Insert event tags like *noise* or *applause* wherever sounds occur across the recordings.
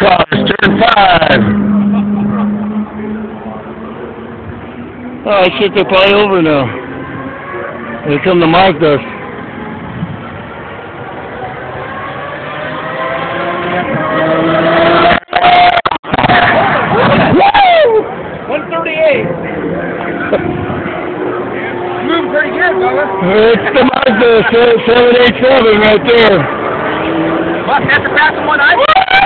cars, turn five. Oh shit, they're probably over now. Here come the Mazdas. One thirty-eight. Moving pretty good, fella. It's the Mazda 787 right there. What? That's the fastest one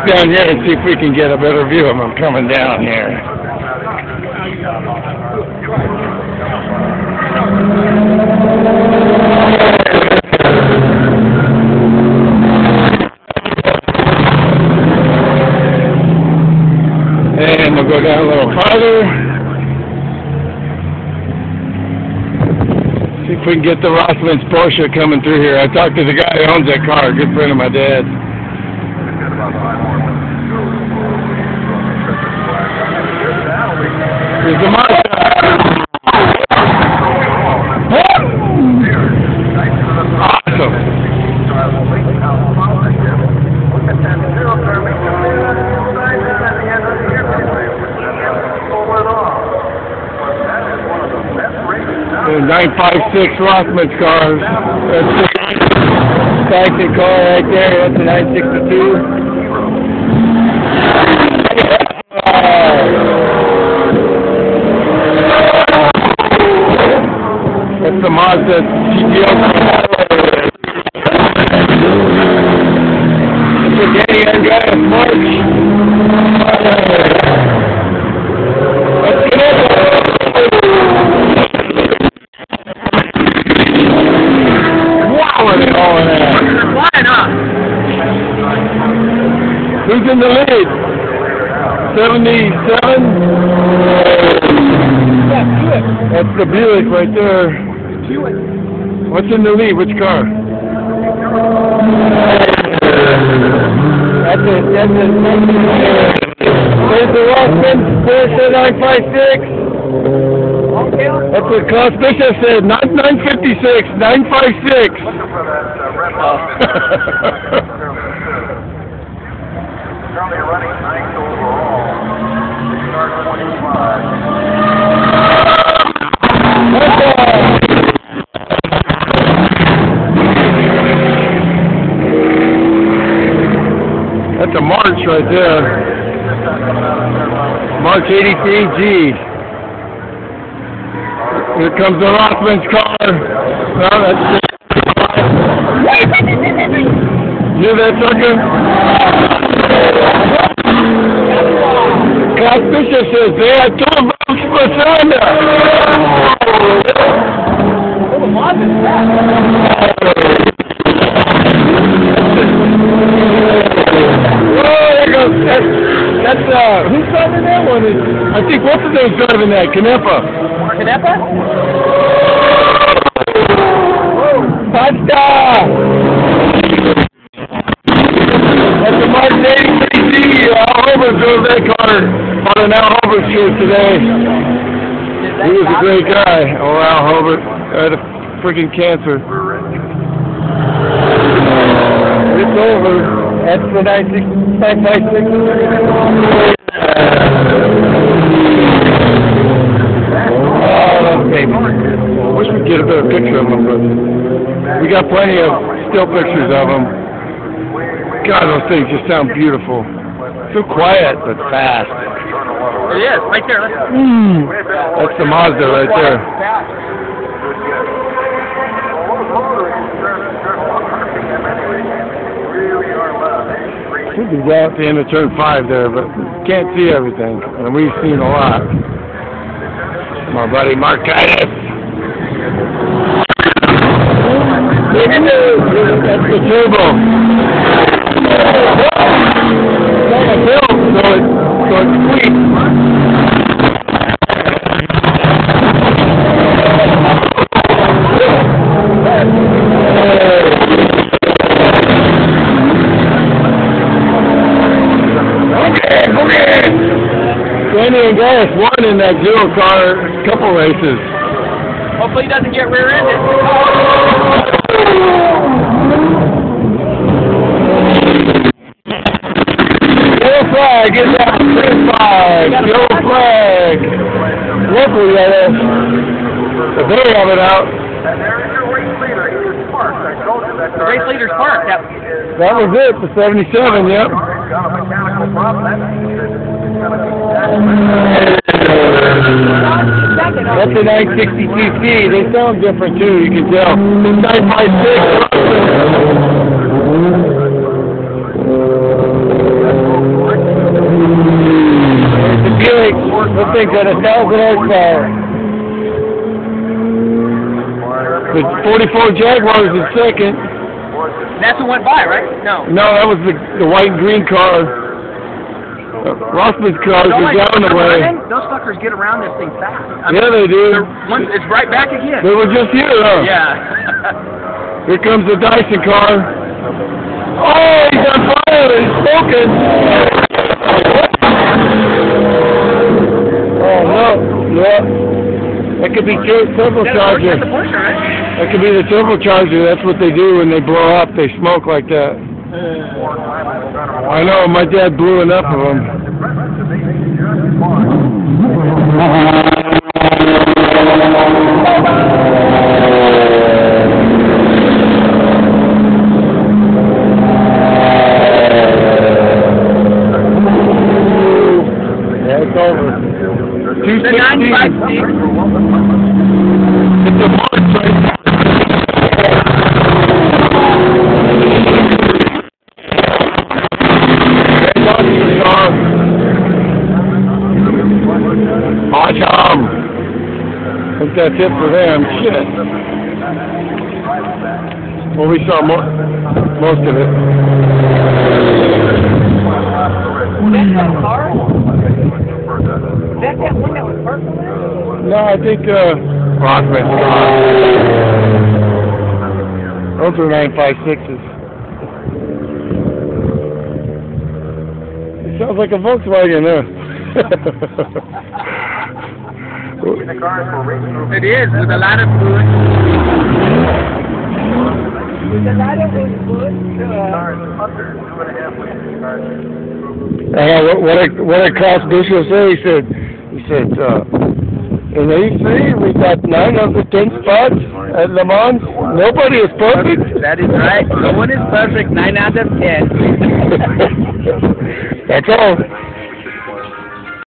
Let's down here and see if we can get a better view of them coming down here. And we'll go down a little farther. See if we can get the Rothman's Porsche coming through here. I talked to the guy who owns that car, a good friend of my dad's. Mazda. Awesome. The 956 Rothman's cars. That's the factory car right there. That's a 962. That's the Wow, all? Flying up. Who's in the lead? 77? That's the Buick right there. What's in the lead? Which car? That's it. That's it. There's the Rothman Porsche 956. That's what Klaus Bischof said. Not 956, 956. *laughs* That's a March right there. March 83G. Here comes the Rothman's car. Well, that's Hear that sucker? Klaus Bischof says, they are two votes for Sandra. Oh, there goes, that's, that's, uh, who's driving that one? I think what's his name's driving that, Canepa. Canepa? Pasta! That's a March 83G. Al Holbert drove that car on an Al Holbert shoot today. He was a great guy. Oh, Al Holbert had a freaking cancer. It's over. That's the 956. Oh, baby. Wish we'd get a better picture of them, but we got plenty of still pictures of them. God, those things just sound beautiful. So quiet, but fast. It is, right there. Mm. That's the Mazda right there. Should be well at the end of turn five there, but can't see everything, and we've seen a lot. My buddy Mark Titus. That's the table. Danny won in that dual car couple races. Hopefully he doesn't get rear-ended. Yellow flag, get that green flag, yellow flag. Local yellow. But they have it out. And there's your race leader, he is Sparks. I told you that. Race leader's park. That, That was it, the seventy-seven, yep. Got a mechanical problem, that means that it's gonna be That's a nine sixty cc, they sound different too, you can tell. This nine five six. It's a Buick, this thing's got a thousand horsepower. The forty-four Jaguar is in second. that's who went by, right? No. No, that was the, the white and green car. Rothman's cars Don't like- down the way. running, Those fuckers get around this thing fast. I Yeah, they do. One, it's right back again. They were just here, huh? Yeah. Here comes the Dyson car. Oh, he's on fire! He's smoking! Oh, no. Yeah. That could be turbocharger. That could be the turbocharger. That's what they do when they blow up. They smoke like that. I know. My dad blew enough of them. Yeah, it's over. Two The 95 sixty. C. It's a march right Awesome. I think that's it for them. Shit. Well, we saw mo- most of it. That's that car? That's that one that was parked? No, I think, uh, Rockman. Those are nine five sixes. It sounds like a Volkswagen, huh? *laughs* The cars for race group. It is, with a lot of fluid. Cars under two and a half liters. Cars. Uh, what, what, did- what did Klaus Bischof say? He said, he said, uh, in A3, we got nine of the ten spots at Le Mans. Nobody is perfect. That is right. No one is perfect. Nine out of ten. *laughs* That's all.